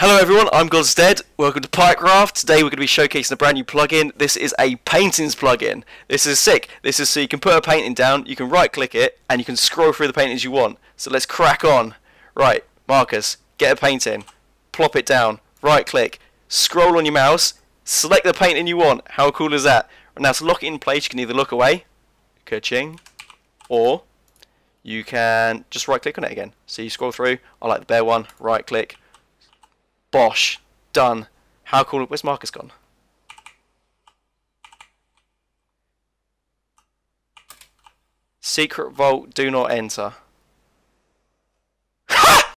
Hello everyone, I'm GodsDead. Welcome to PirateCraft. Today we're going to be showcasing a brand new plugin. This is a paintings plugin. This is sick. This is so you can put a painting down, you can right click it, and you can scroll through the paintings you want. So let's crack on. Right, Marcus, get a painting, plop it down, right click, scroll on your mouse, select the painting you want. How cool is that? Now to lock it in place you can either look away, ka-ching, or you can just right click on it again. So you scroll through, I like the bear one, right click, Bosh. Done. How cool. Where's Marcus gone? Secret vault, do not enter.